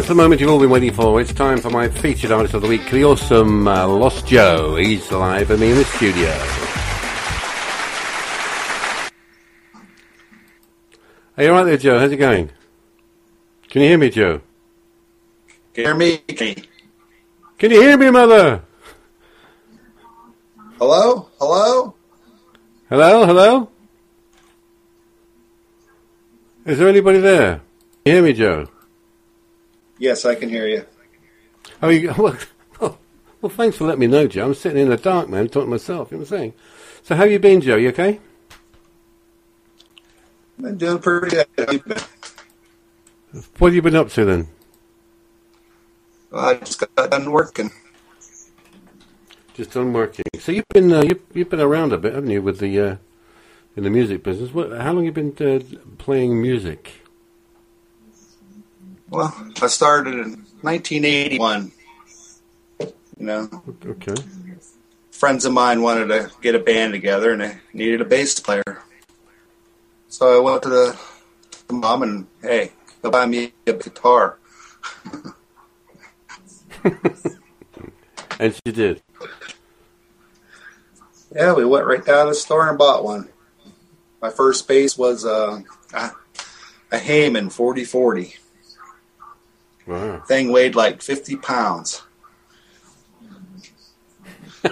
it's the moment you've all been waiting for. It's time for my featured artist of the week, the awesome uh, Lost Joe. He's live with me in the studio. Are you alright there, Joe? How's it going? Can you hear me, Joe? Can you hear me? Can you hear me, mother? Hello? Hello? Hello? Hello? Is there anybody there? Can you hear me, Joe? Yes, I can hear you. Oh, you, well, well, well, thanks for letting me know, Joe. I'm sitting in the dark, man, talking to myself. You know what I'm saying? So, how you been, Joe? You okay? I'm doing pretty good. What have you been up to then? I just got done working. Just done working. So you've been uh, you've, you've been around a bit, haven't you, with the uh, in the music business? What, how long have you been uh, playing music? Well, I started in 1981. You know, Okay. friends of mine wanted to get a band together and they needed a bass player. So I went to the to mom and hey, go buy me a guitar. And she did. Yeah, we went right down to the store and bought one. My first bass was uh, a, a Heyman 4040. Wow. Thing weighed like 50 pounds.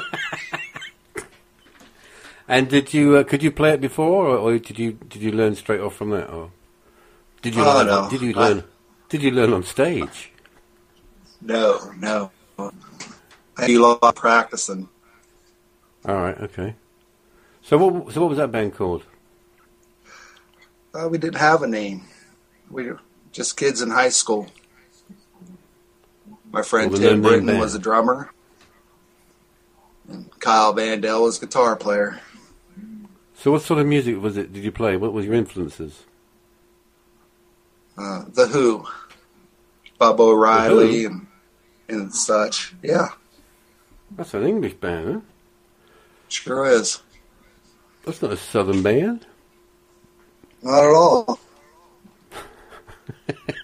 And did you uh, could you play it before, or, or did you did you learn straight off from that, or did you Oh, learn, no. did you learn did you learn on stage? No, no. I do a lot of practicing. All right. Okay. So what so what was that band called? Uh, we didn't have a name. We were just kids in high school. My friend Well, Tim Britton band. was a drummer, and Kyle Vandell was guitar player. So what sort of music was it? Did you play? What were your influences? Uh, the Who, Baba O'Riley, and and such. Yeah, That's an English band, huh? sure is. That's not a southern band. Not at all.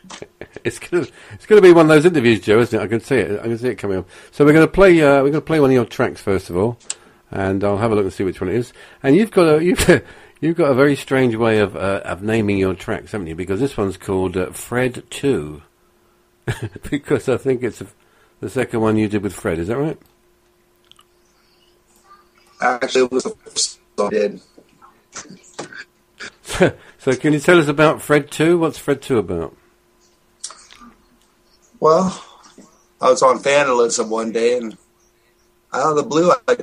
It's gonna it's gonna be one of those interviews, Joe, isn't it? I can see it. I can see it coming up. So we're gonna play uh, we're gonna play one of your tracks first of all, and I'll have a look and see which one it is. And you've got a you've you've got a very strange way of uh, of naming your tracks, haven't you? Because this one's called uh, Fred Two, because I think it's the second one you did with Fred. Is that right? Actually, it was the first song I did. so can you tell us about Fred Two? What's Fred Two about? Well, I was on Vandalism one day, and out of the blue, I,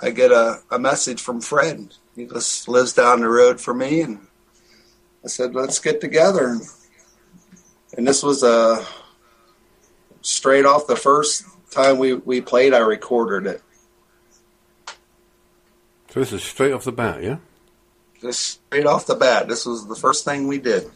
I get a, a message from Fred. He just lives down the road from me, and I said, "Let's get together." And, and this was uh, straight off the first time we, we played. I recorded it So this is straight off the bat, yeah. just straight off the bat. This was the first thing we did.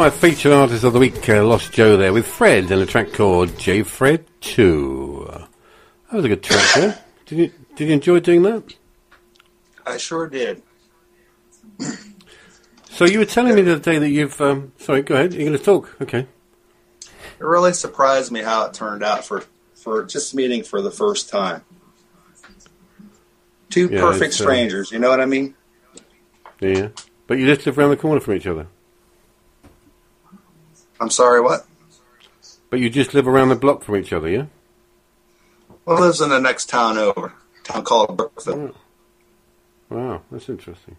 My featured artist of the week, uh, Lost Joe, there with Fred and a track called J Fred 2. That was a good track there. Did you, did you enjoy doing that? I sure did. So you were telling me the other day that you've. Um, sorry, go ahead. You're going to talk. Okay. It really surprised me how it turned out for, for just meeting for the first time. Two Yeah, perfect uh, strangers, you know what I mean? Yeah. But you just live around the corner from each other. I'm sorry, what? But you just live around the block from each other, yeah? Well, lives in the next town over, a town called Brookville. Wow, that's interesting.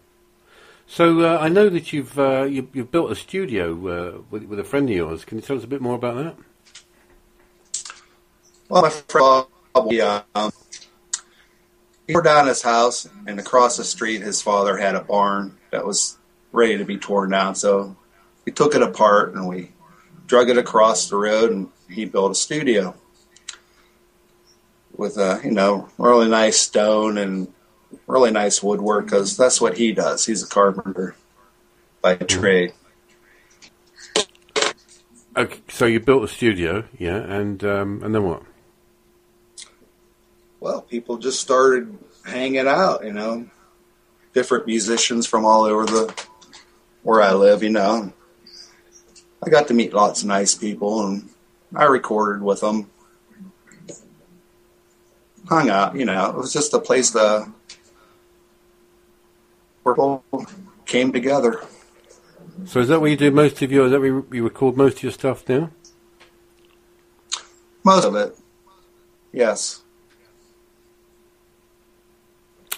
So uh, I know that you've uh, you, you've built a studio uh, with, with a friend of yours. Can you tell us a bit more about that? Well, my friend, Bob, he, um, he tore down his house, and across the street, his father had a barn that was ready to be torn down. So we took it apart and we drug it across the road, and he built a studio with a you know really nice stone and really nice woodwork because that's what he does. He's a carpenter by trade. Okay, so you built a studio, yeah, and um, and then what? well, people just started hanging out, you know, different musicians from all over the where I live, you know. I got to meet lots of nice people and I recorded with them. Hung out, you know, it was just a place to where people came together. So is that where you do most of your? Is that where you you record most of your stuff now? Most of it. Yes.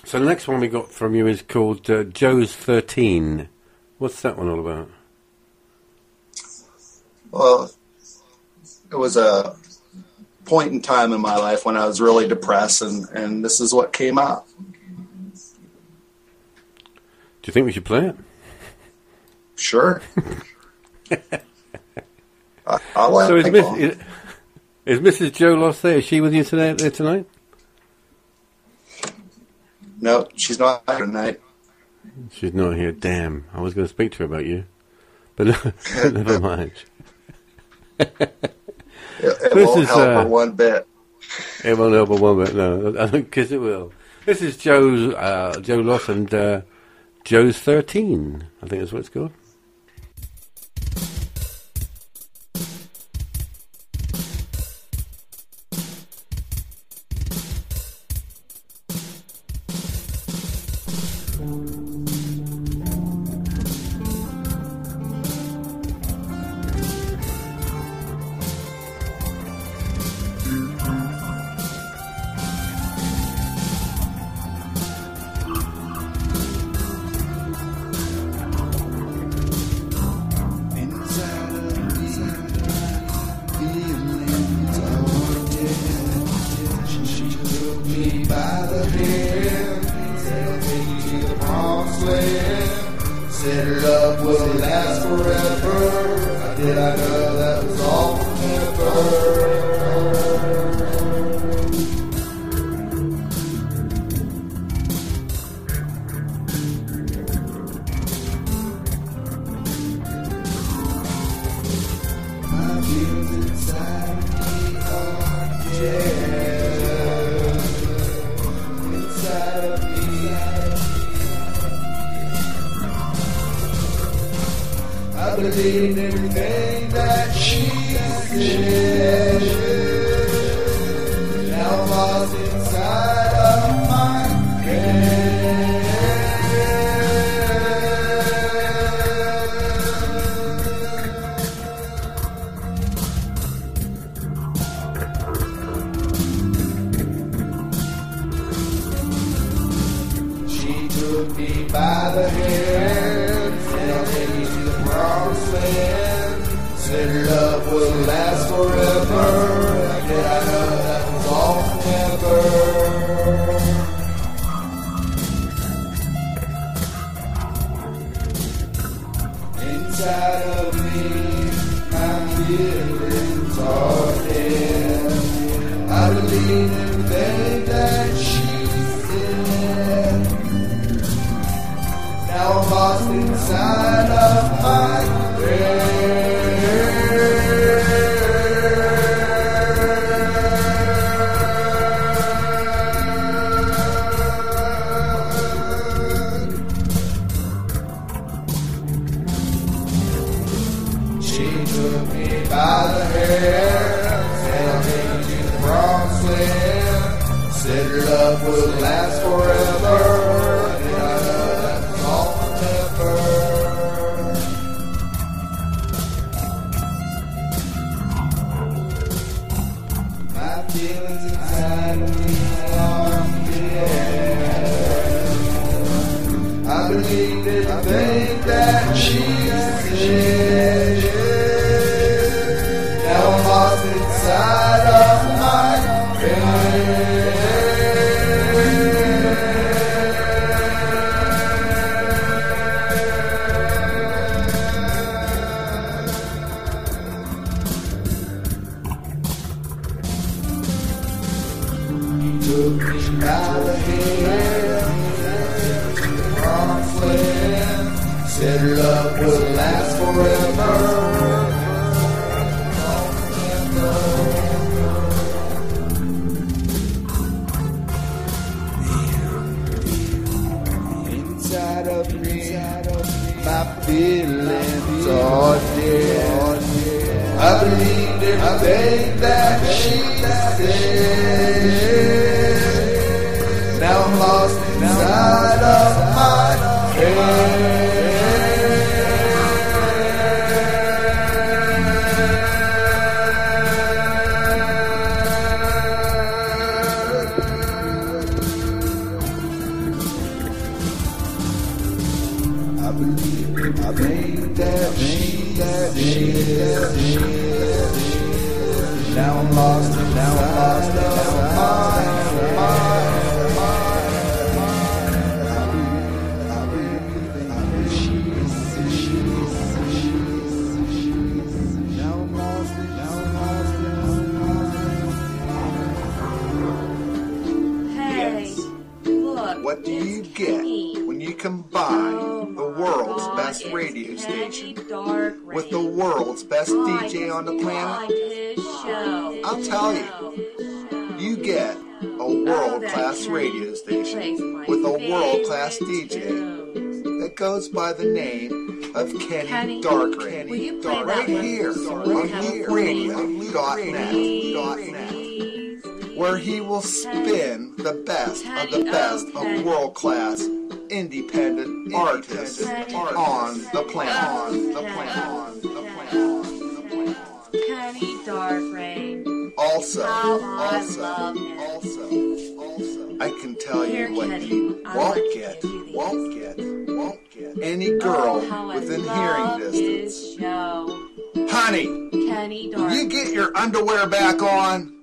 So the next one we got from you is called uh, Joe's Thirteen. What's that one all about? Well, it was a point in time in my life when I was really depressed, and, and this is what came out. Do you think we should play it? Sure. I, so is. Miss, is, is Mrs. Joe Lost there? Is she with you today, there tonight? No, she's not here tonight. She's not here. Damn, I was going to speak to her about you, but never mind. It, it This won't is, help uh, her one bit. It won't help a one bit. No, I don't guess it will. This is Joe's uh, Joe Loss and uh, Joe's Thirteen. I think that's what it's called. Everything that she said. I believe that she said. Now I'm lost inside inside of Inside of me, my feelings are dead. I believed everything that she said. Now I'm lost inside of my I best radio Kenny station with the world's best DJ on the planet? show. I'll tell you. You get a world class radio station with a world class DJ that goes by the name of Kenny, Kenny, Dark will Rain. you play that Right here on radio.net, Please, .net, please, please. where he will spin the best of the best oh, of world class independent artists Kenny. on the planet. On the planet. On the planet. On the planet. Dark Rain. Also, How also, also, also, I can tell Here, you what Kenny, you won't get, to do these. won't get, won't get. Any oh, girl oh, within hearing distance. show. Honey, Kenny Dark. you get your underwear back on.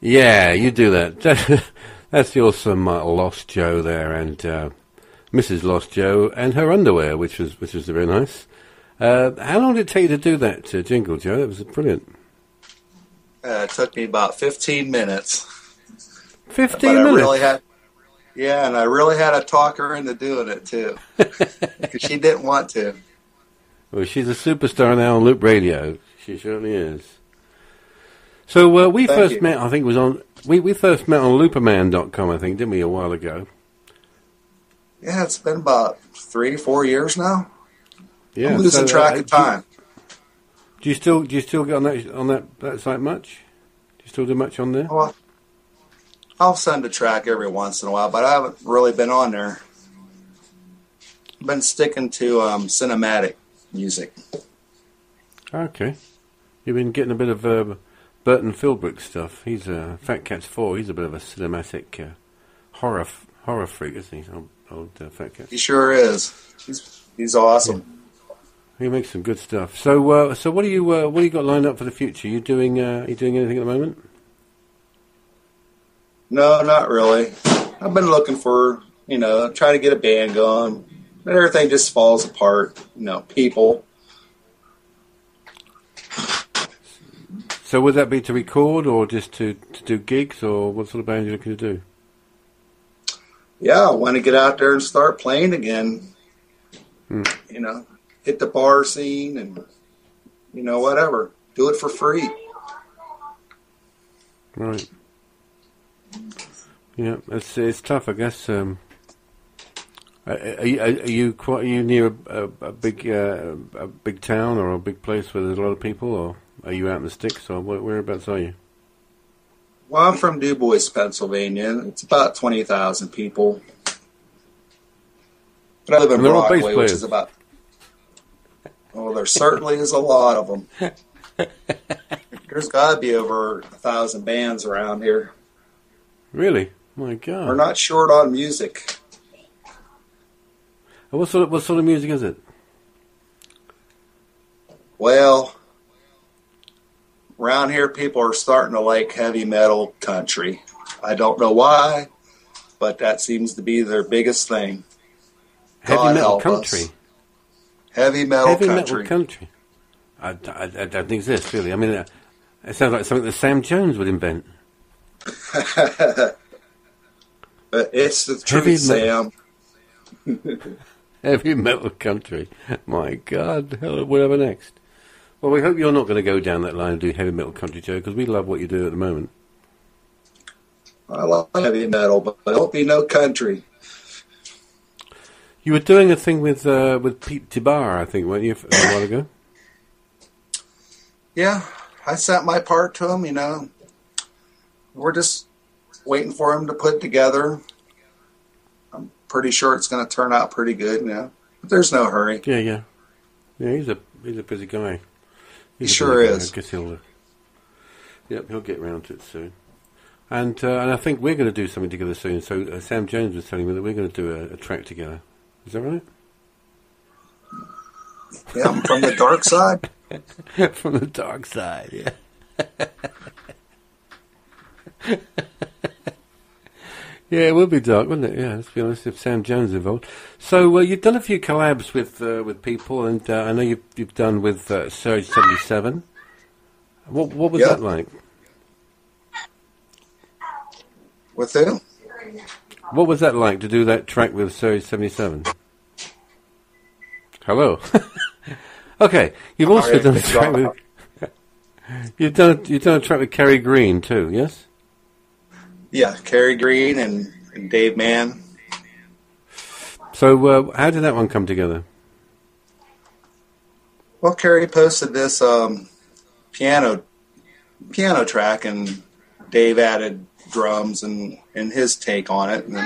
Yeah, you do that. That's the awesome uh, Lost Joe there, and uh, Mrs. Lost Joe, and her underwear, which was which was very nice. Uh, how long did it take you to do that uh, jingle, Joe? That was brilliant. Uh, it took me about 15 minutes. Fifteen but minutes. really had, yeah, and I really had to talk her into doing it too, because she didn't want to. Well, she's a superstar now on Loop Radio. She certainly is. So uh, we Thank first you. met. I think it was on. We we first met on Looperman.com. I think didn't we a while ago? Yeah, it's been about three, four years now. Yeah. I'm losing so, track uh, of time. Do you still do you still get on that on that that site much? Do you still do much on there? Well, I'll send a track every once in a while, but I haven't really been on there. I've been sticking to um, cinematic music. Okay. You've been getting a bit of uh, Burton Philbrook stuff. He's a Fat Cats Four. He's a bit of a cinematic uh, horror f- horror freak, isn't he? Old, old uh, Fat Cat. He sure is. He's he's awesome. He makes some good stuff. So, uh, so what do you uh, what do you got lined up for the future? You doing uh, you doing anything at the moment? No, not really. I've been looking for, you know, trying to get a band going, but everything just falls apart. You know, people. So, would that be to record or just to, to do gigs, or what sort of band are you looking to do? Yeah, I want to get out there and start playing again. Hmm. You know, hit the bar scene and, you know, whatever. Do it for free. Right. Yeah, it's it's tough, I guess. Um, are, you, are you quite? Are you near a, a, a big uh, a big town or a big place where there's a lot of people, or are you out in the sticks, or where, whereabouts are you? Well, I'm from Du Bois, Pennsylvania. It's about 20,000 people. But I live in And they're bass Brockway, which is about. Well, there certainly is a lot of them. There's got to be over a thousand bands around here. Really? My God! We're not short on music. What sort of what sort of music is it? Well, around here, people are starting to like heavy metal country. I don't know why, but that seems to be their biggest thing. Heavy God metal country. us. Heavy metal Heavy country. metal country. I, I, I don't exist really. I mean, uh, it sounds like something that Sam Jones would invent. It's the truth, Sam. Heavy metal country. My God, whatever next. Well, we hope you're not going to go down that line and do heavy metal country, Joe, because we love what you do at the moment. I love heavy metal, but I don't be no country. You were doing a thing with uh, with Pete Tibar, I think, weren't you, a while ago? Yeah, I sent my part to him. You know, we're just waiting for him to put it together. I'm pretty sure it's going to turn out pretty good. You know, but there's no hurry. Yeah, yeah, yeah. He's a he's a busy guy. He's a sure busy is. I guess he'll. Uh, yep, he'll get round to it soon. And uh, and I think we're going to do something together soon. So uh, Sam Jones was telling me that we're going to do a, a track together. Is that right? Yeah, I'm from the dark side. From the dark side, yeah. yeah, it would be dark, wouldn't it? Yeah, let's be honest. If Sam Jones is involved, so uh, you've done a few collabs with uh, with people, and uh, I know you've you've done with uh, Surge Seventy Seven. What what was Yeah. that like? With who? What was that like to do that track with Surge Seventy Seven? Hello. okay, you've also done a track with. You've done you've done a track with Kerry Green too, yes? Yeah, Kerry Green and, and Dave Mann. So uh, how did that one come together? Well, Kerry posted this um, piano piano track, and Dave added drums and, and his take on it. And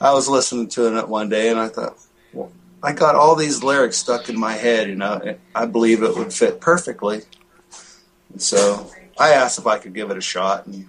I was listening to it one day, and I thought, well, I got all these lyrics stuck in my head. You know, I believe it would fit perfectly. And so I asked if I could give it a shot, and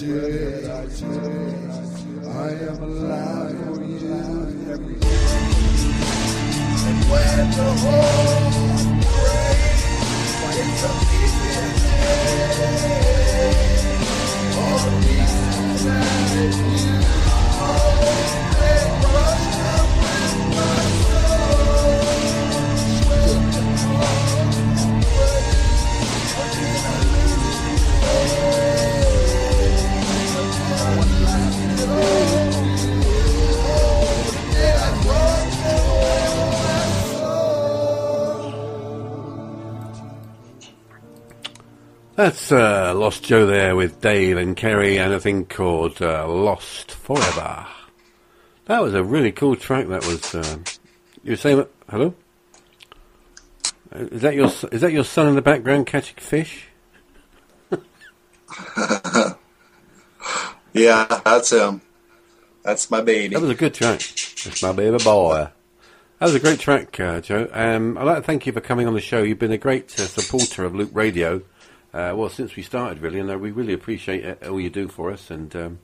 that I That's uh, Lost Joe there with Dave and Kerry and a thing called uh, Lost Forever. That was a really cool track. That was. Uh, you were saying, hello? Is that your is that your son in the background catching fish? Yeah, that's him. That's my baby. That was a good track. That's my baby boy. That was a great track, uh, Joe. Um, I'd like to thank you for coming on the show. You've been a great uh, supporter of Loop Radio. Uh, well, since we started, really, and uh, we really appreciate uh, all you do for us. And um,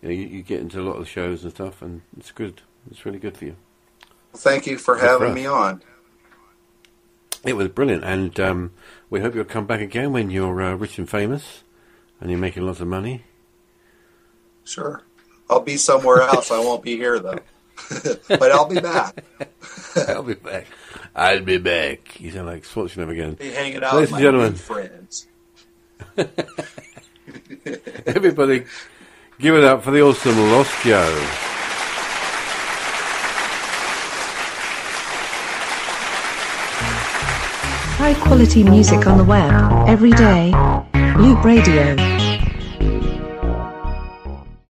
you, know, you, you get into a lot of the shows and stuff, and it's good. It's really good for you. Thank you for Good having us. me on. It was brilliant, and um, we hope you'll come back again when you're uh, rich and famous, and you're making lots of money. Sure. I'll be somewhere else. I won't be here though. but I'll be back. I'll be back. I'll be back. You sound like Schwarzenegger again. Be hanging out Ladies with and my gentlemen. friends. Everybody, give it up for the awesome Lost Joe. High quality music on the web, every day. Loop Radio.